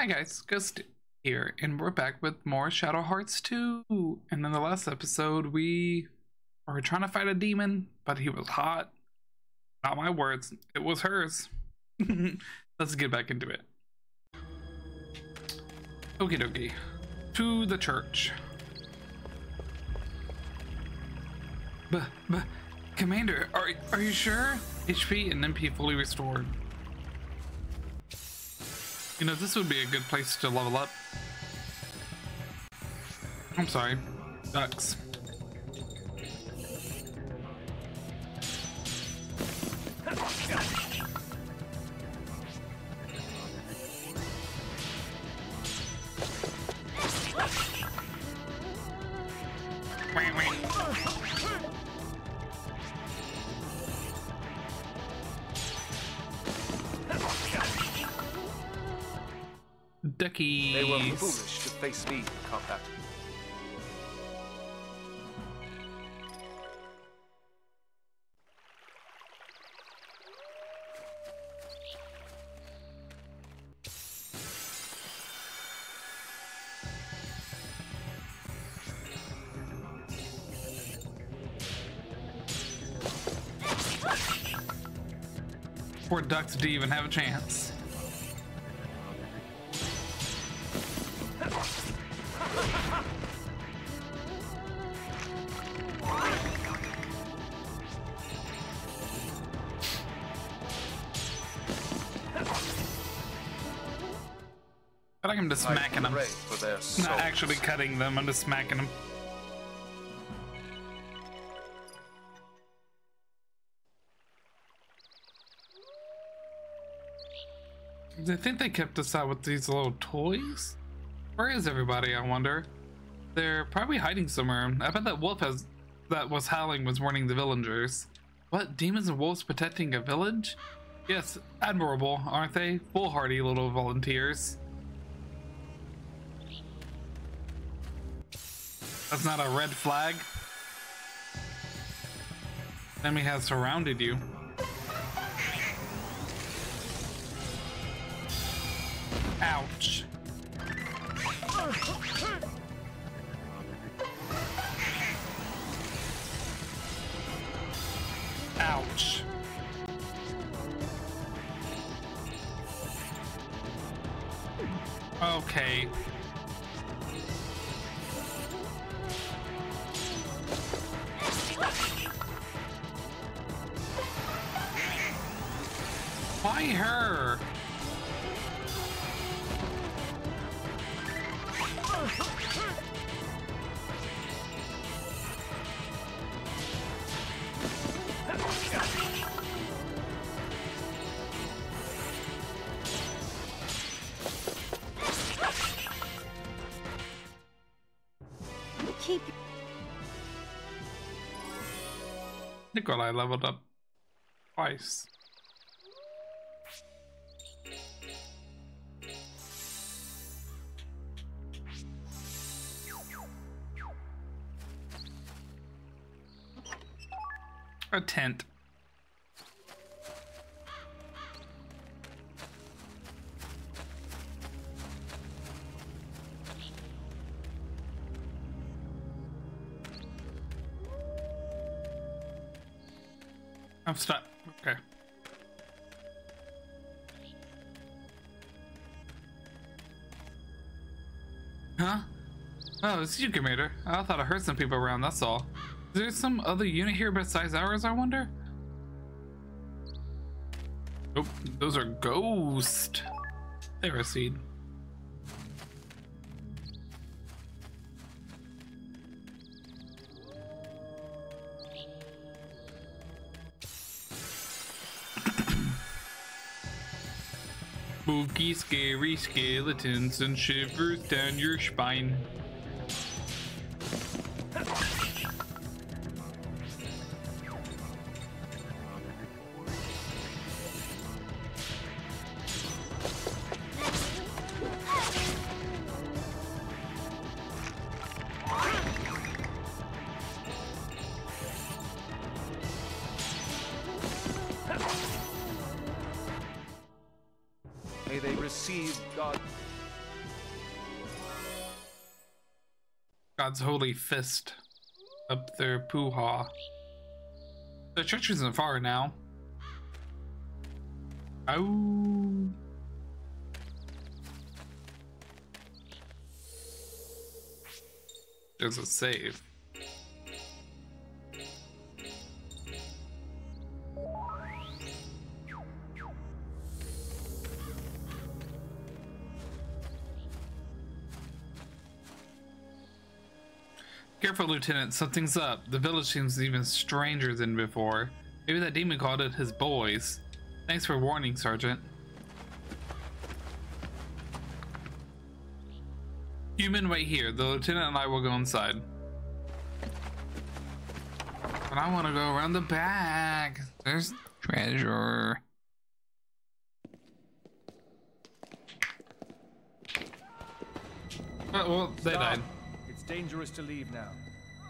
Hi guys, Ghost here, and we're back with more Shadow Hearts 2. And in the last episode, we were trying to fight a demon, but he was hot. Not my words, it was hers. Let's get back into it. Okie dokie. To the church. But, but, Commander, are, are you sure? HP and MP fully restored. You know, this would be a good place to level up. I'm sorry. Ducks. Were foolish to face me in combat. Poor ducks to even have a chance. Actually cutting them, I'm just smacking them. I think they kept us out with these little toys. Where is everybody, I wonder? They're probably hiding somewhere. I bet that wolf has that was howling was warning the villagers. What? Demons and wolves protecting a village? Yes, admirable, aren't they? Foolhardy little volunteers. That's not a red flag. Enemy has surrounded you. Ouch. Nikolai leveled up twice. A tent. Oh, it's you, Commander. I thought I heard some people around, that's all. Is there some other unit here besides ours, I wonder? Oh, those are ghost. There, a seed. Spooky, scary skeletons and shivers down your spine. Fist up their poo-ha. The church isn't far now. Oh. There's a save. Careful, Lieutenant. Something's up. The village seems even stranger than before. Maybe that demon called it his boys. Thanks for warning, Sergeant. You Human, wait here. The lieutenant and I will go inside. But I want to go around the back. There's treasure. Oh, well, they Stop. died. It's dangerous to leave now.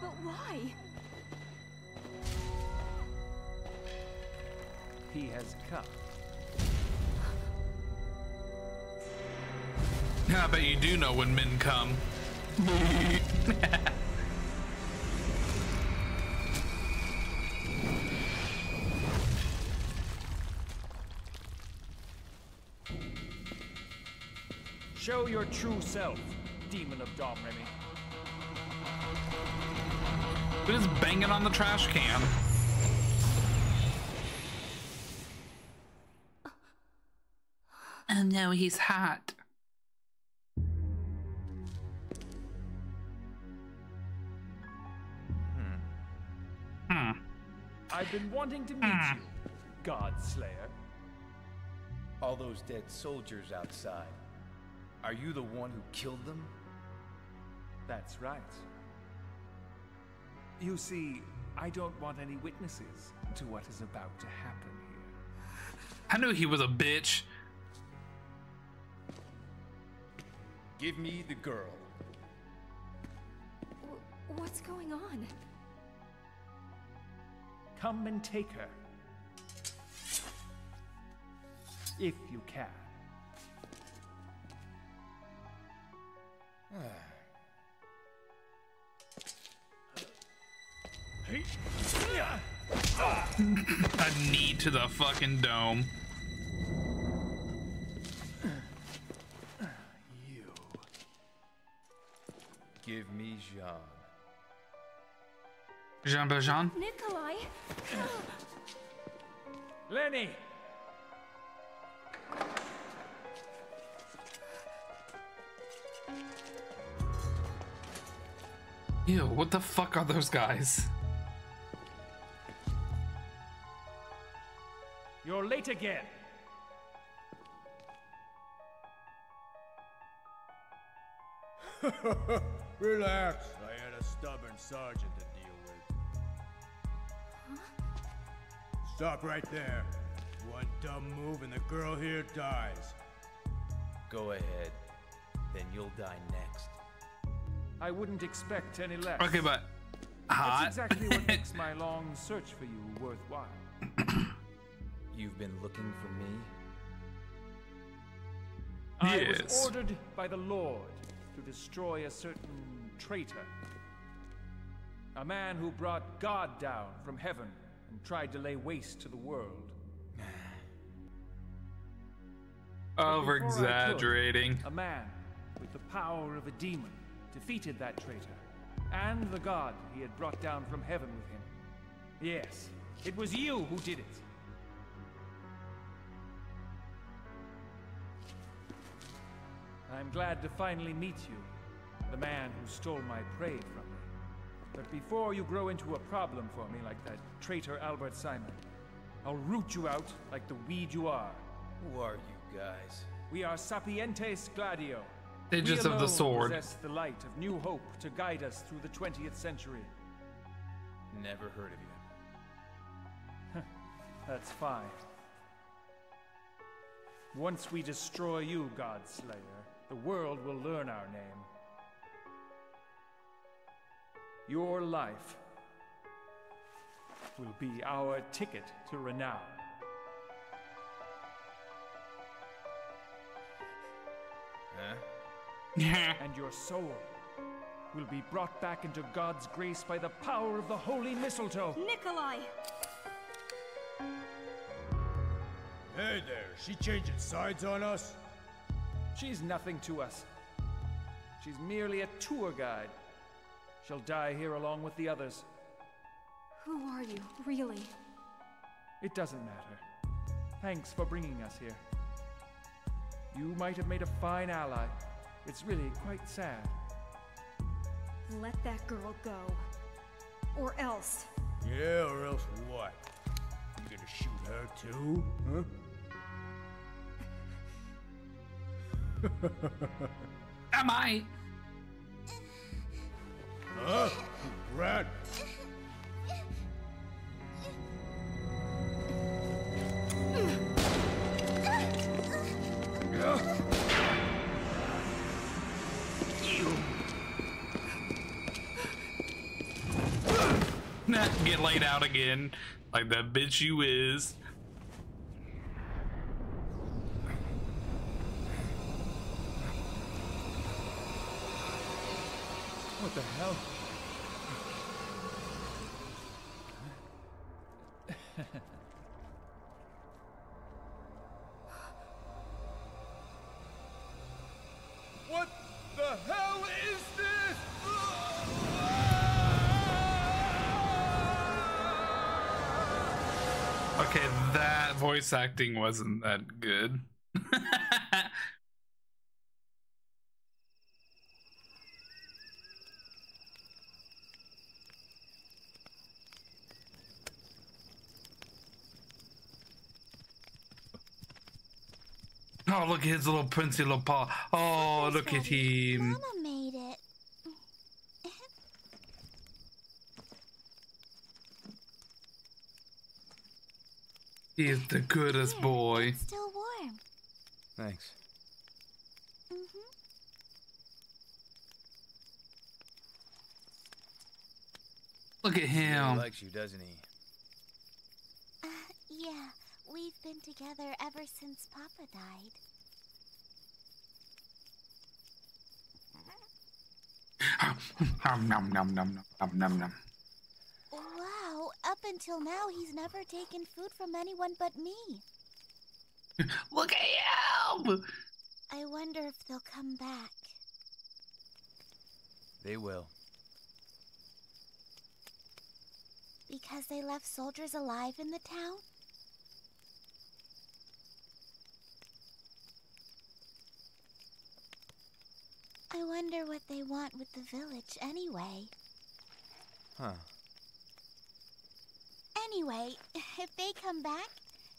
But why? He has come. I bet you do know when men come. Show your true self, demon of Domremy. Who's banging on the trash can? Oh no, he's hot. Hmm. I've been wanting to meet Hmm. you, God Slayer. All those dead soldiers outside. Are you the one who killed them? That's right. You see, I don't want any witnesses to what is about to happen here. I knew he was a bitch. Give me the girl. W- what's going on? Come and take her. If you can. Ah. A knee to the fucking dome. You. Give me Jean. Jean Valjean? Nikolai? Lenny! Ew, what the fuck are those guys? Late again. Relax. I had a stubborn sergeant to deal with. Stop right there. One dumb move and the girl here dies. Go ahead. Then you'll die next. I wouldn't expect any less. Okay, but hot. That's exactly what makes my long search for you worthwhile. You've been looking for me? Yes. I was ordered by the Lord to destroy a certain traitor. A man who brought God down from heaven and tried to lay waste to the world. Over Before could, exaggerating. A man with the power of a demon defeated that traitor and the god he had brought down from heaven with him. Yes, it was you who did it. I'm glad to finally meet you, the man who stole my prey from me. But before you grow into a problem for me like that traitor Albert Simon, I'll root you out like the weed you are. Who are you guys? We are Sapientes Gladio. They We just have the alone sword. possess the light of new hope to guide us through the 20th century. Never heard of you. That's fine. Once we destroy you, God Slayer, the world will learn our name. Your life will be our ticket to renown. Huh? And your soul will be brought back into God's grace by the power of the holy mistletoe. Nikolai! Hey there, she changing sides on us? She's nothing to us. She's merely a tour guide. She'll die here along with the others. Who are you, really? It doesn't matter. Thanks for bringing us here. You might have made a fine ally. It's really quite sad. Let that girl go. Or else. Yeah, or else what? You gonna shoot her too? Huh? Am I? Huh? Rat? Nah, Get laid out again, like that bitch you is. Voice acting wasn't that good. Oh, look at his little princey little paw. Oh, look at him. He's the goodest Here, boy. It's still warm. Thanks. Mm -hmm. Look at him. He likes you, doesn't he? Uh, yeah, we've been together ever since Papa died. nom nom nom nom nom nom nom until now, he's never taken food from anyone but me. Look at him. I wonder if they'll come back. They will. Because they left soldiers alive in the town? I wonder what they want with the village anyway. Huh. Anyway, if they come back,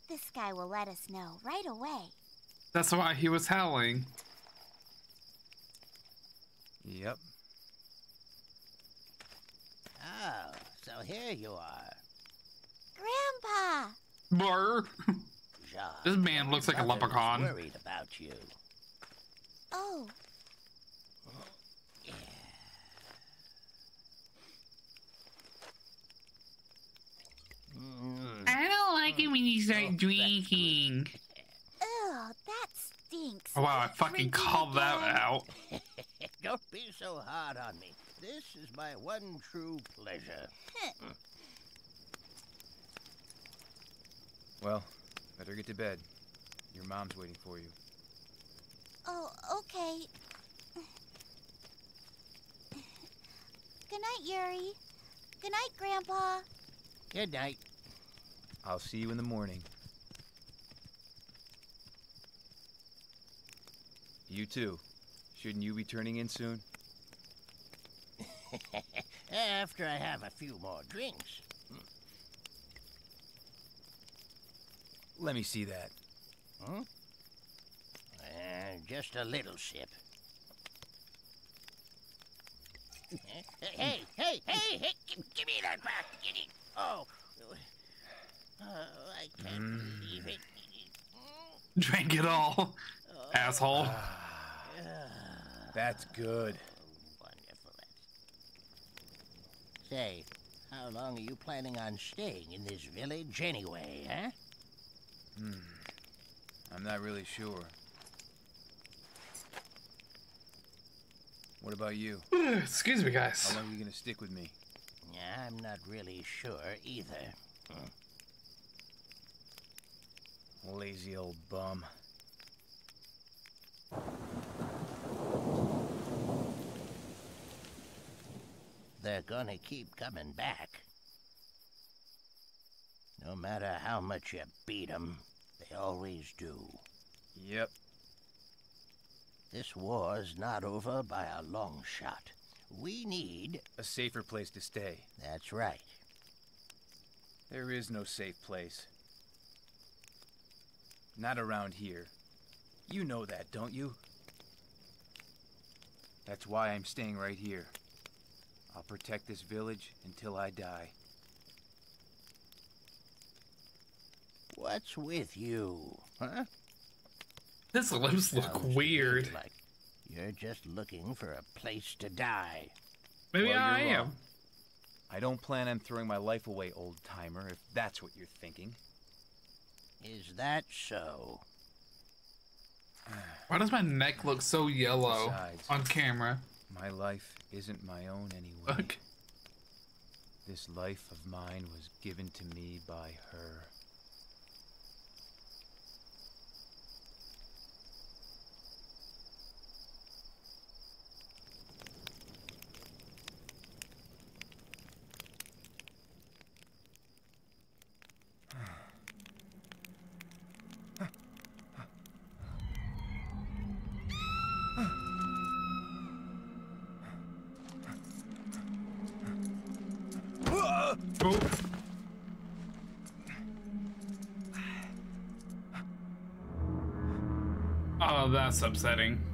this guy will let us know right away. That's why he was howling. Yep. Oh, so here you are. Grandpa! Blur. Jacques. This man looks like a leprechaun. worried about you. Oh, I don't like it when you start oh, drinking. ew, that stinks. Oh, wow, I fucking Drinking called that out. Don't be so hard on me. This is my one true pleasure. Well, better get to bed. Your mom's waiting for you. Oh, okay. Good night, Yuri. Good night, Grandpa. Good night. I'll see you in the morning. You too. Shouldn't you be turning in soon? After I have a few more drinks. Let me see that. Uh, just a little sip. hey, hey, hey, hey, give, give me that back. Oh. Oh, I can't believe mm. it. Drank it all. Oh. Asshole. Ah, that's good. Wonderful. Say, how long are you planning on staying in this village anyway, huh? Hmm. I'm not really sure. What about you? Excuse me, guys. How long are you gonna stick with me? I'm not really sure either. Hmm. Lazy old bum. They're gonna keep coming back. No matter how much you beat 'em, they always do. Yep. This war's not over by a long shot. We need. A safer place to stay. That's right. There is no safe place. Not around here. You know that, don't you? That's why I'm staying right here. I'll protect this village until I die. What's with you, huh? His lips look Sounds to weird. Like you're just looking for a place to die. Maybe Well, I am. wrong. I don't plan on throwing my life away, old timer, if that's what you're thinking. Is that so? Why does my neck look so yellow Besides- on camera? My life isn't my own anyway. Look. This life of mine was given to me by her. Oh. That's upsetting.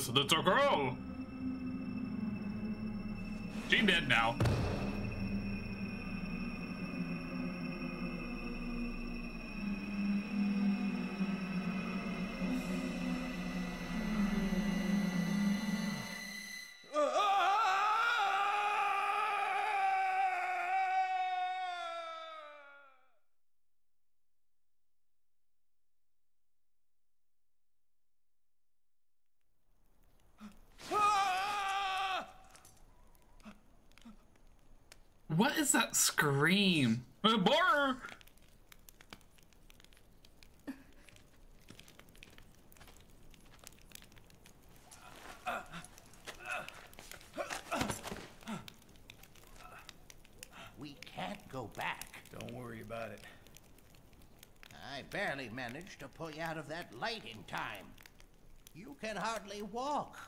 This little girl. She dead now. What is that scream? Bar! We can't go back. Don't worry about it. I barely managed to pull you out of that light in time. You can hardly walk.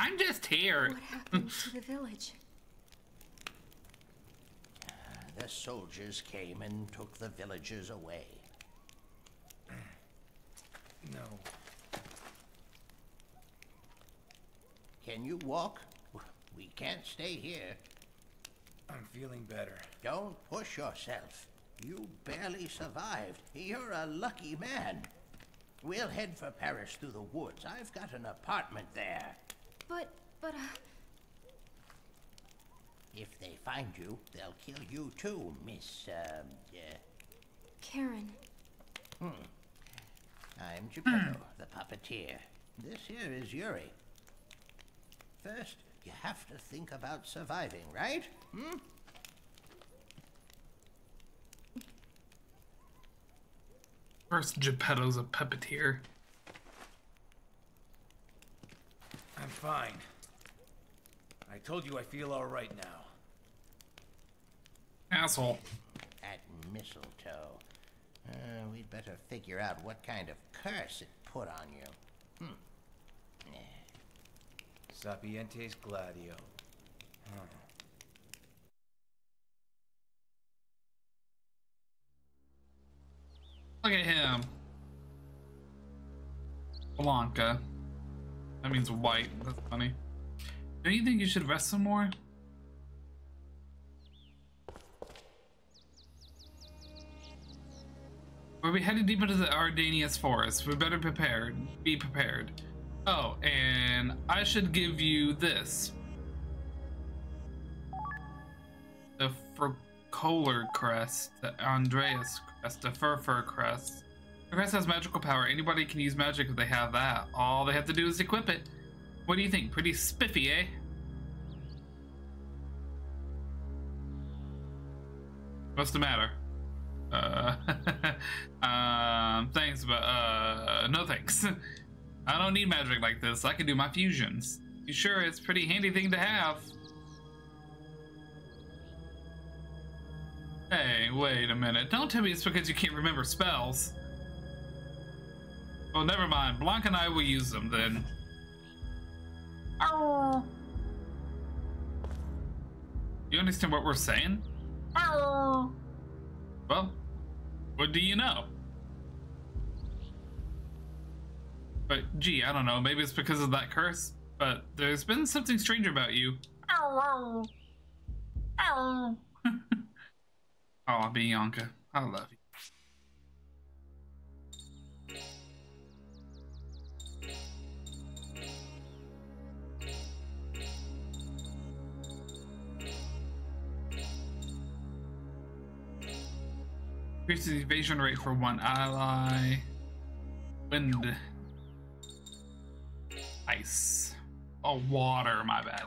I'm just here. What happened to the village? The soldiers came and took the villagers away. No. Can you walk? We can't stay here. I'm feeling better. Don't push yourself. You barely survived. You're a lucky man. We'll head for Paris through the woods. I've got an apartment there. But, but, uh, If they find you, they'll kill you too, Miss, um, uh, Karin. I'm Geppetto, the puppeteer. This here is Yuri. First, you have to think about surviving, right? Hmm? First, Geppetto's a puppeteer. I'm fine. I told you I feel alright now. Asshole. At mistletoe. Uh, we'd better figure out what kind of curse it put on you. hmm Sapientes Gladio. Look at him. Blanca. That means white. That's funny. Don't you think you should rest some more? We're be headed deep into the Ardennes forest. We better prepared. Be prepared. Oh, and I should give you this. The Furcolar crest, the Andras crest, the Furfur crest. Crest has magical power. Anybody can use magic if they have that. All they have to do is equip it. What do you think? Pretty spiffy, eh? What's the matter? Uh, um, thanks, but uh, no thanks. I don't need magic like this. I can do my fusions. You sure it's a pretty handy thing to have? Hey, wait a minute. Don't tell me it's because you can't remember spells. Well, never mind. Blanc and I will use them then. Ow. You understand what we're saying? Ow. Well, what do you know? But gee, I don't know. Maybe it's because of that curse. But there's been something strange about you. Ow. Ow. oh, Bianca, I love you. Increases evasion rate for one ally. Wind. Ice. Oh, water, my bad.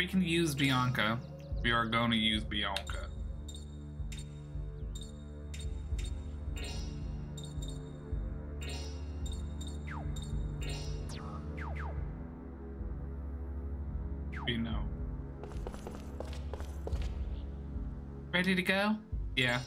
We can use Bianca. We are going to use Bianca. Know. Ready to go? Yeah.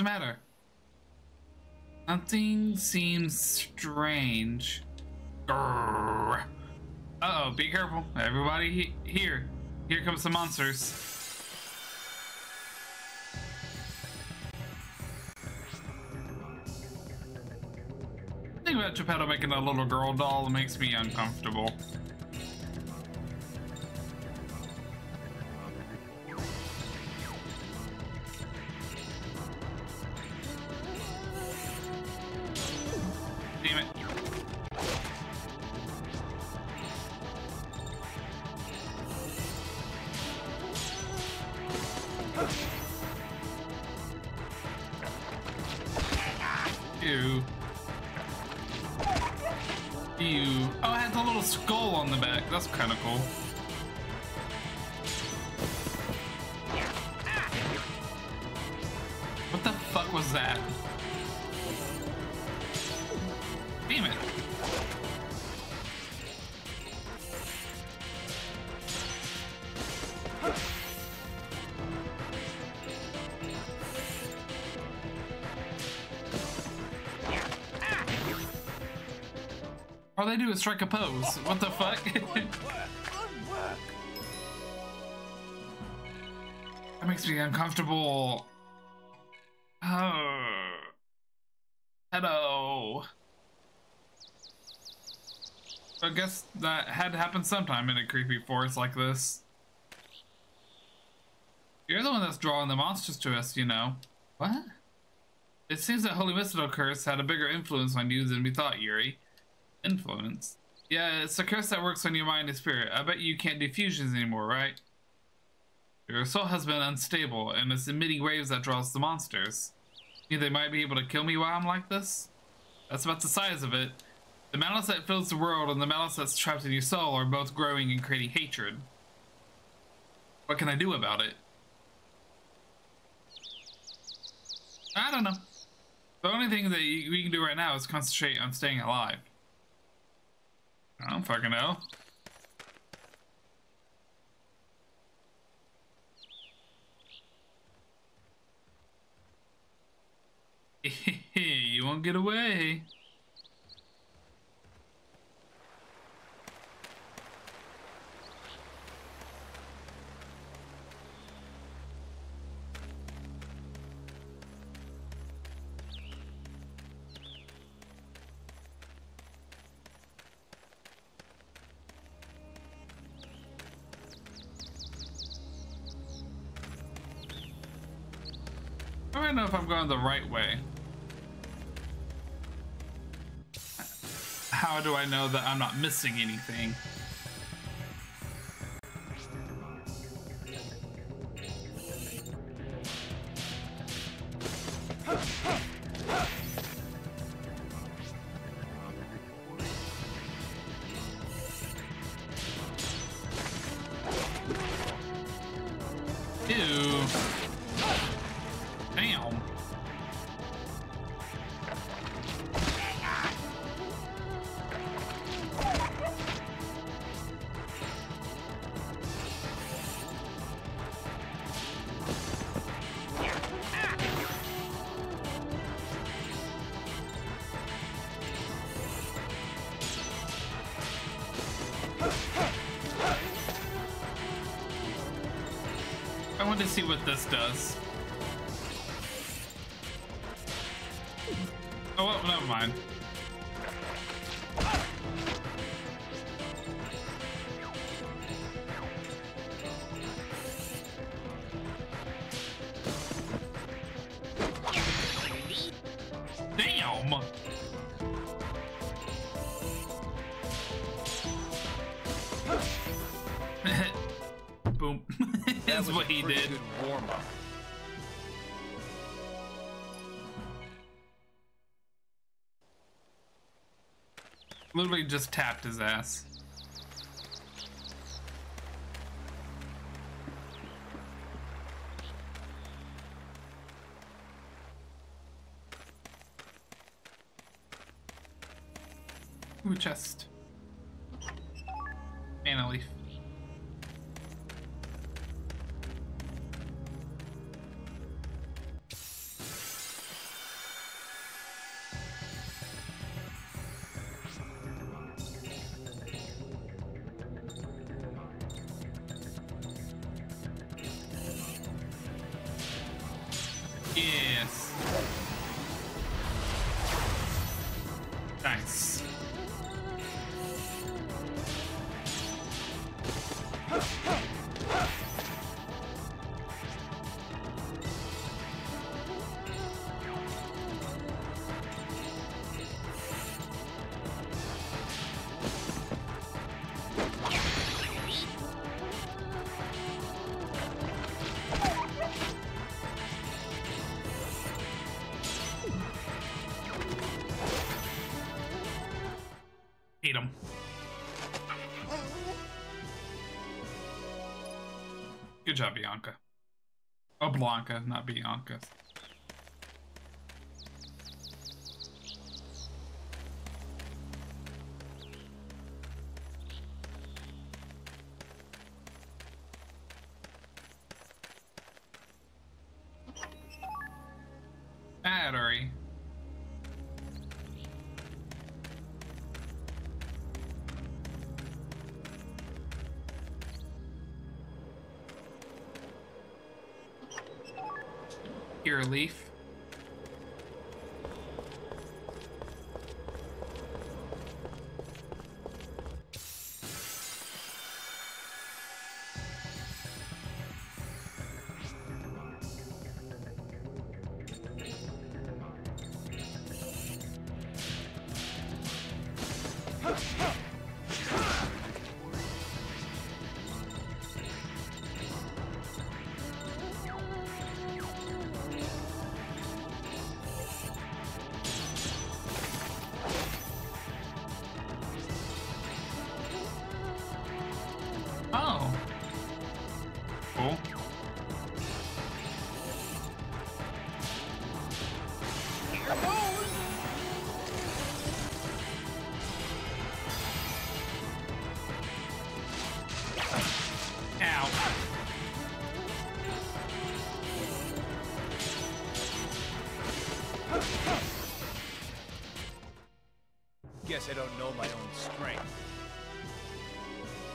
The matter? Something seems strange. Uh oh, be careful. Everybody he here. Here comes the monsters. Think about Geppetto making a little girl doll makes me uncomfortable. That? Damn it. All they do is strike a pose. What the fuck? that makes me uncomfortable. That had to happen sometime in a creepy forest like this. You're the one that's drawing the monsters to us, you know. What? It seems that Holy Mistletoe Curse had a bigger influence on you than we thought, Yuri. Influence? Yeah, it's a curse that works on your mind and spirit. I bet you can't do fusions anymore, right? Your soul has been unstable, and it's emitting waves that draws the monsters. You think they might be able to kill me while I'm like this? That's about the size of it. The malice that fills the world and the malice that's trapped in your soul are both growing and creating hatred. What can I do about it? I don't know. The only thing that we can do right now is concentrate on staying alive. I don't fucking know. you won't get away. If I'm going the right way. How do I know that I'm not missing anything? Was what he did. Good warm up. Literally just tapped his ass. Yes. Job, Bianca. Oh, Blanca, not Bianca. Here, leaf. I don't know my own strength.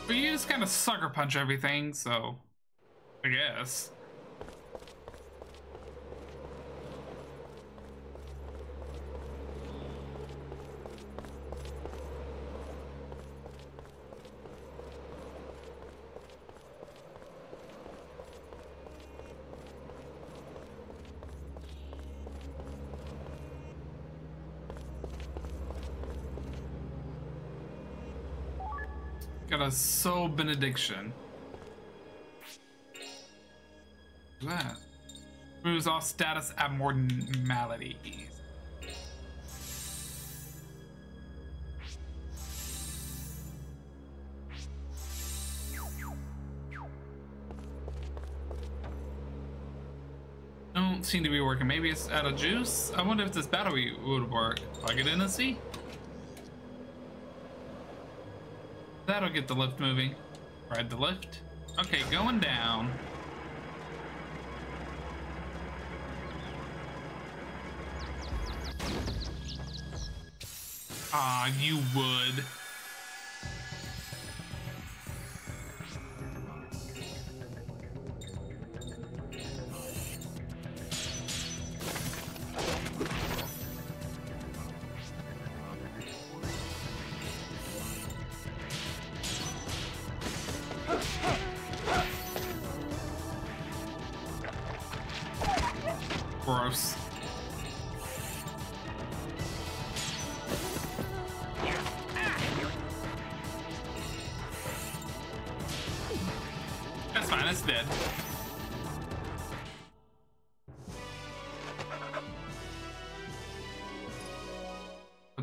But you just kind of sucker punch everything, so I guess. A soul benediction. That? Removes all status abnormalities. Don't seem to be working. Maybe it's out of juice? I wonder if this battery would work. Plug it in and see. That'll get the lift moving. Ride the lift. Okay, going down. Ah, you would. Fine, it's.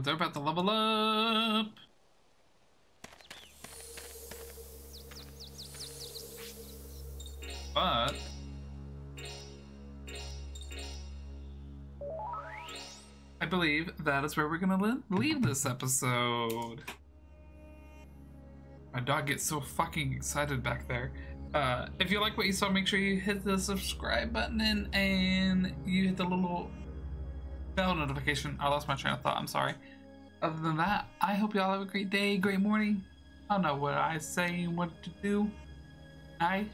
They're about to level up. But I believe that is where we're gonna leave this episode. My dog gets so fucking excited back there. Uh, if you like what you saw, make sure you hit the subscribe button and, and you hit the little bell notification. I lost my train of thought. I'm sorry. Other than that, I hope y'all have a great day, great morning. I don't know what I say, and what to do. Bye.